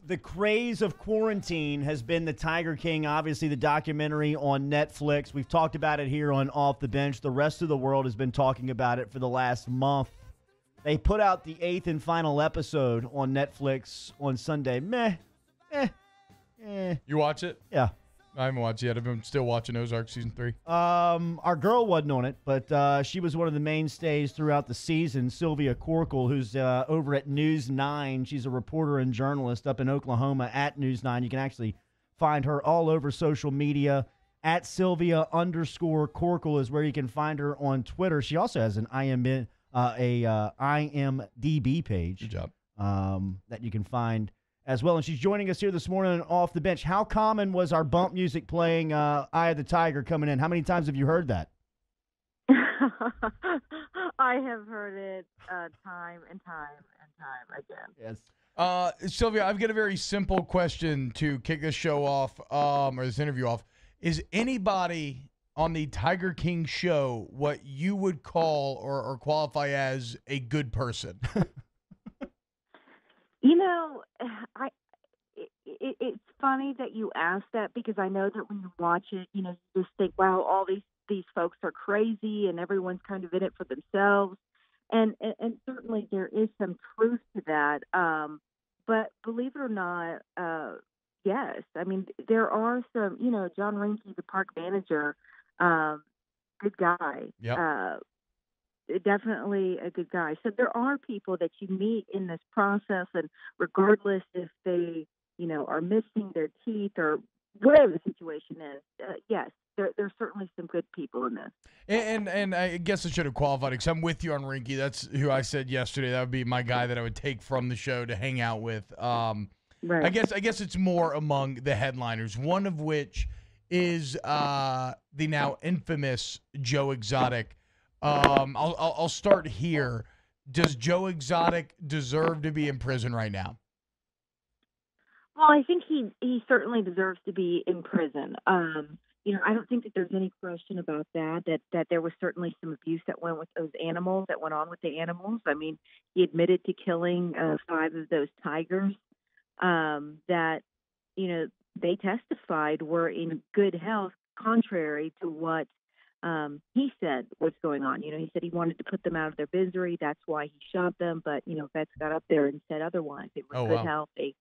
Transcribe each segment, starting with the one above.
the craze of quarantine has been the Tiger King, obviously the documentary on Netflix. We've talked about it here on Off the Bench. The rest of the world has been talking about it for the last month. They put out the eighth and final episode on Netflix on Sunday. Meh, eh, eh. You watch it? Yeah. I haven't watched yet. I've been still watching Ozark season three. Um, our girl wasn't on it, but uh, she was one of the mainstays throughout the season. Sylvia Corkill, who's uh, over at News Nine, she's a reporter and journalist up in Oklahoma at News Nine. You can actually find her all over social media. At Sylvia underscore Corkill is where you can find her on Twitter. She also has an IM uh, a uh, IMDb page. Good job. Um, that you can find as well. And she's joining us here this morning off the bench. How common was our bump music playing uh, Eye of the Tiger coming in? How many times have you heard that? I have heard it uh, time and time and time again. Yes. Uh, Sylvia, I've got a very simple question to kick this show off, um, or this interview off. Is anybody on the Tiger King show what you would call or, or qualify as a good person? You know, I it, it, it's funny that you ask that because I know that when you watch it, you know, you just think, wow, all these these folks are crazy and everyone's kind of in it for themselves, and and, and certainly there is some truth to that. Um, but believe it or not, uh, yes, I mean there are some. You know, John Reinke, the park manager, um, good guy. Yep. Uh, definitely a good guy. So there are people that you meet in this process, and regardless if they, you know, are missing their teeth or whatever the situation is, uh, yes, there, there's certainly some good people in this. And, and and I guess I should have qualified because I'm with you on Reinke. That's who I said yesterday. That would be my guy that I would take from the show to hang out with. Um, Right. I guess I guess it's more among the headliners. One of which is uh, the now infamous Joe Exotic. Um, I'll, I'll I'll start here. Does Joe Exotic deserve to be in prison right now? Well, I think he he certainly deserves to be in prison. Um, you know, I don't think that there's any question about that. That that there was certainly some abuse that went with those animals, that went on with the animals. I mean, he admitted to killing uh, five of those tigers. Um, that you know they testified were in good health, contrary to what um, he said what's going on. You know, he said he wanted to put them out of their misery. That's why he shot them. But you know, vets got up there and said otherwise. They were Oh, good wow. health. They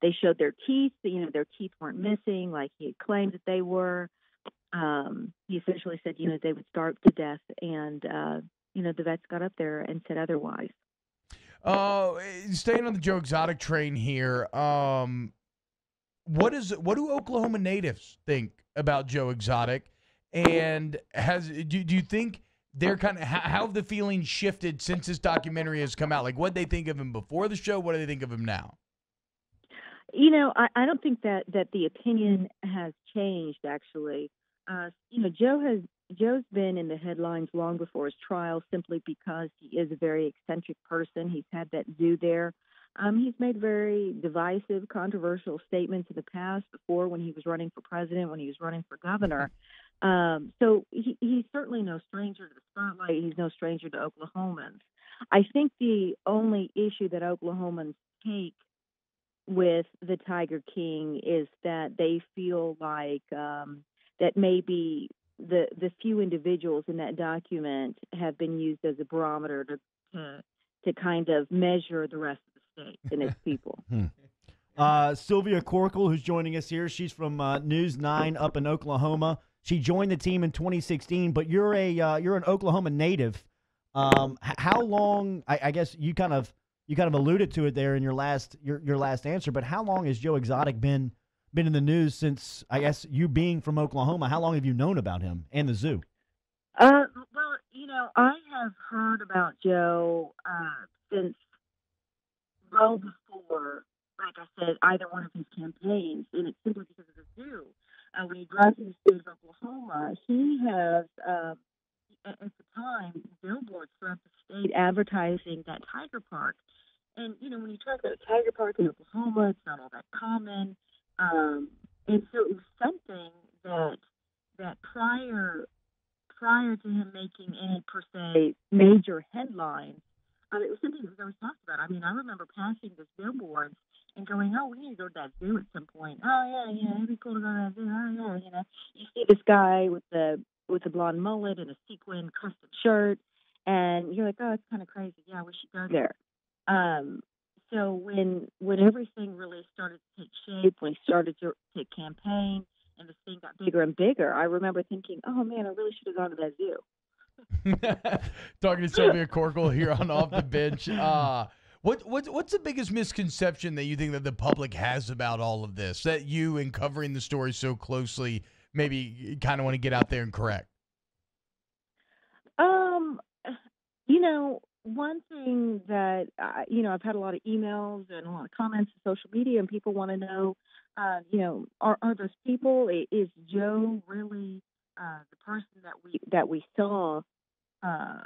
they showed their teeth. You know, their teeth weren't missing like he had claimed that they were. Um, he essentially said, you know, they would starve to death, and uh, you know, the vets got up there and said otherwise. Uh, staying on the Joe Exotic train here. Um, what is what do Oklahoma natives think about Joe Exotic? And has do, do you think they're kind of how, have the feelings shifted since this documentary has come out? Like what they think of him before the show, what do they think of him now? You know, I, I don't think that that the opinion has changed. Actually, uh, you know, Joe has Joe's been in the headlines long before his trial, simply because he is a very eccentric person. He's had that zoo there. Um, he's made very divisive, controversial statements in the past. Before, when he was running for president, when he was running for governor. Um, so he, he's certainly no stranger to the spotlight. He's no stranger to Oklahomans. I think the only issue that Oklahomans take with the Tiger King is that they feel like um, that maybe the the few individuals in that document have been used as a barometer to to, to kind of measure the rest of the state and its people. Uh, Sylvia Corkill, who's joining us here, she's from uh, News Nine up in Oklahoma. She joined the team in 2016, but you're a uh, you're an Oklahoma native. Um, how long? I, I guess you kind of you kind of alluded to it there in your last your your last answer. But how long has Joe Exotic been been in the news since? I guess you being from Oklahoma, how long have you known about him and the zoo? Uh, well, you know, I have heard about Joe uh, since well before, like I said, either one of his campaigns, and it's simply because of the zoo. Uh, when he state of Oklahoma, he has, uh, at the time, billboards throughout the state advertising that tiger park. And, you know, when you talk about tiger park in Oklahoma, it's not all that common. Um, and so it was something that that prior prior to him making any per se major headlines, uh, it was something that was always talked about. I mean, I remember passing this billboards, and going, oh, we need to go to that zoo at some point. Oh yeah, yeah, it'd be cool to go to that zoo. Oh yeah, you know, you see this guy with the with the blonde mullet and a sequin custom shirt, and you're like, oh, it's kind of crazy. Yeah, we should go there. Um, so when when everything really started to take shape, when he started to, to campaign, and this thing got bigger and bigger, I remember thinking, oh man, I really should have gone to that zoo. Talking to Sylvia Corkill here on Off the Bench. Uh, what, what, what's the biggest misconception that you think that the public has about all of this that you, in covering the story so closely, maybe kind of want to get out there and correct? Um, you know, one thing that uh, you know, I've had a lot of emails and a lot of comments on social media, and people want to know, uh, you know, are are those people? Is Joe really uh, the person that we that we saw uh,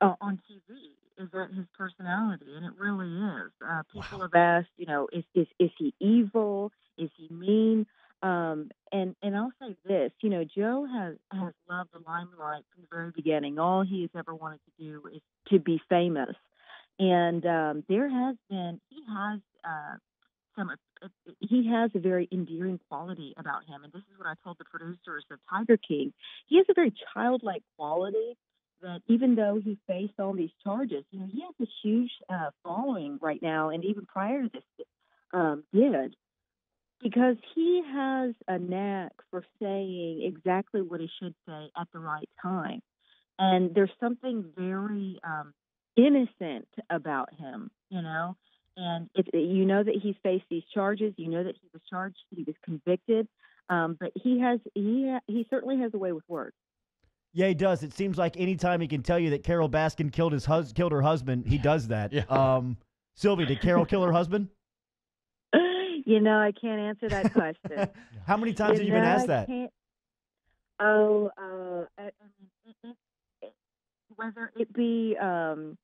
on TV? Is that his personality? And it really is. Uh, people Wow. have asked, you know, is is is he evil? Is he mean? Um, and and I'll say this, you know, Joe has has loved the limelight from the very beginning. All he has ever wanted to do is to be famous, and um, there has been he has uh, some uh, he has a very endearing quality about him, and this is what I told the producers of Tiger King. He has a very childlike quality that even though he faced all these charges, you know, he has a huge uh, following right now, and even prior to this, um, did because he has a knack for saying exactly what he should say at the right time. And there's something very um, innocent about him, you know. And it, you know that he's faced these charges. You know that he was charged. He was convicted. Um, but he has he he certainly has a way with words. Yeah, he does. It seems like anytime he can tell you that Carole Baskin killed his hus- killed her husband, he does that. Yeah. Um, Sylvia, did Carole kill her husband? you know, I can't answer that question. How many times have you been asked I that? Oh, uh, I, I mean, it, it, it, whether it be um,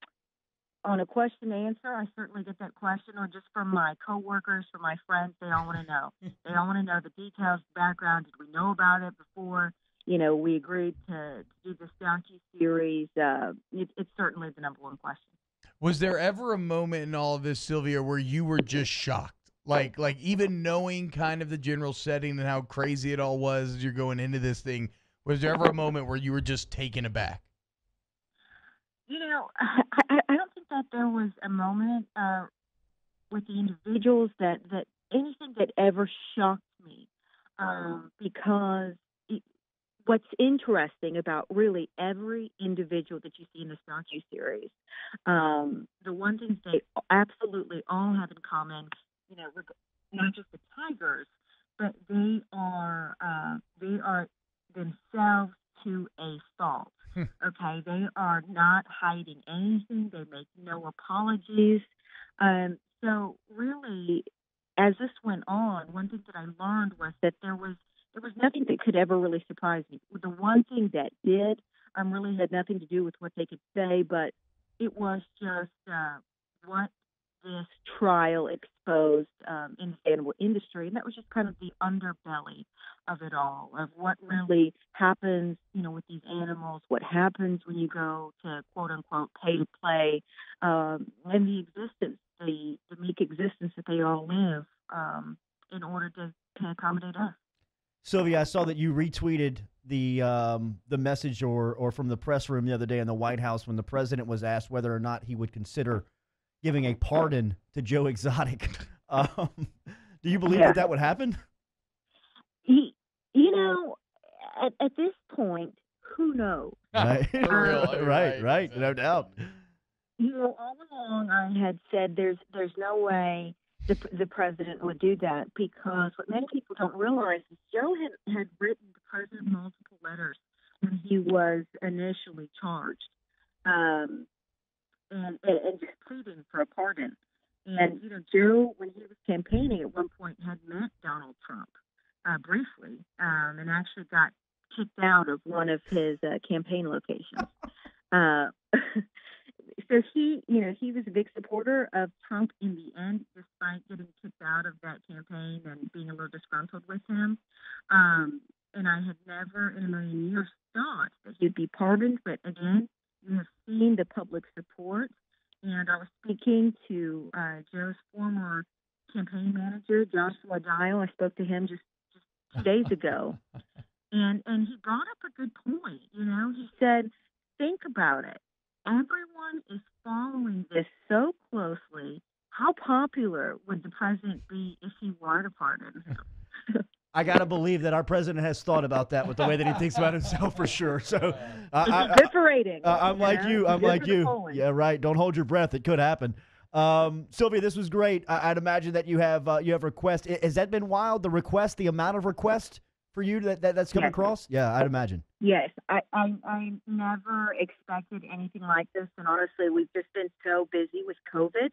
on a question answer, I certainly get that question, or just from my coworkers, from my friends. They all want to know. they all want to know the details, the background. Did we know about it before? You know, we agreed to, do this docu series. Uh, it, it's certainly the number one question. Was there ever a moment in all of this, Sylvia, where you were just shocked? Like, like even knowing kind of the general setting and how crazy it all was as you're going into this thing, was there ever a moment where you were just taken aback? You know, I, I don't think that there was a moment uh, with the individuals that, that anything that ever shocked me um, because what's interesting about really every individual that you see in this docu series, um, the one thing they absolutely all have in common, you know, not just the tigers, but they are uh, they are themselves to a fault. okay, they are not hiding anything. They make no apologies. Um, so really, as this went on, one thing that I learned was that there was there was nothing that could ever really surprise me. The one thing that did um, really had nothing to do with what they could say, but it was just uh, what this trial exposed um, in the animal industry, and that was just kind of the underbelly of it all, of what really happens, you know, with these animals, what happens when you go to quote unquote pay to play, um, and the existence, the the meek existence that they all live um, in order to, to accommodate us. Sylvia, I saw that you retweeted the um, the message or or from the press room the other day in the White House when the president was asked whether or not he would consider giving a pardon to Joe Exotic. Um, do you believe Yeah. that that would happen? He, you know, at, at this point, who knows? Right, For real, right, right, no doubt. you know, all along I had said there's there's no way the the president would do that because what many people don't realize is Joe had had written the president multiple letters when he was initially charged, um, and, and and just pleading for a pardon. And you know, Joe, when he was campaigning at one point, had met Donald Trump uh, briefly, um, and actually got kicked out of one of his uh, campaign locations. Uh, so he, you know, he was a big supporter of Trump in the end, out of that campaign and being a little disgruntled with him. Um, and I had never in a million years thought that he'd be pardoned. But again, you have seen the public support. And I was speaking to uh, Joe's former campaign manager, Joshua Dial. I spoke to him just, just two days ago, and and he brought up a good point. You know, he said, think about it. Everyone is following this so closely. Popular would the president be if he were to pardon him? I gotta believe that our president has thought about that with the way that he thinks about himself for sure. So, uh, I, ratings. I, I'm like you. I'm like you. Yeah, right. Don't hold your breath. It could happen. Um, Sylvia, this was great. I, I'd imagine that you have uh, you have requests. Has that been wild? The request, the amount of request for you that, that that's come Yes. across? Yeah, I'd imagine. Yes, I, I I never expected anything like this, and honestly, we've just been so busy with COVID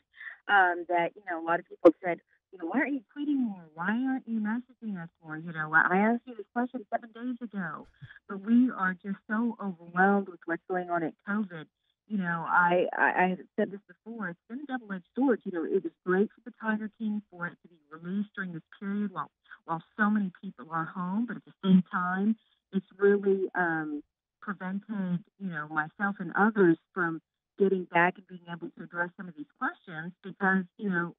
um, that you know a lot of people said, you know, why aren't you tweeting more? Why aren't you messaging us more? You know, I asked you this question seven days ago, but we are just so overwhelmed with what's going on at COVID. You know, I I, I said this before. It's been a double-edged sword. You know, it was great for the Tiger King for it to be released during this period while while so many people are home, but at the same time it's really um, prevented, you know, myself and others from getting back and being able to address some of these questions because, you know,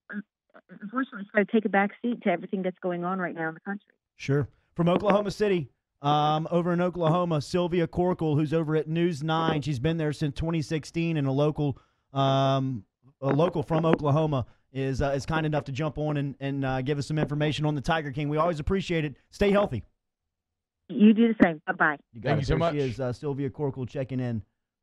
unfortunately, it's got to take a back seat to everything that's going on right now in the country. Sure. From Oklahoma City, um, over in Oklahoma, Sylvia Corkill, who's over at News Nine. She's been there since 2016, and a local, um, a local from Oklahoma is uh, is kind enough to jump on and and uh, give us some information on the Tiger King. We always appreciate it. Stay healthy. You do the same. Bye bye. You got Thank it. you so There She much. is uh, Sylvia Corkill checking in